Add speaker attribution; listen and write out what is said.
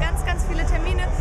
Speaker 1: ganz, ganz viele Termine.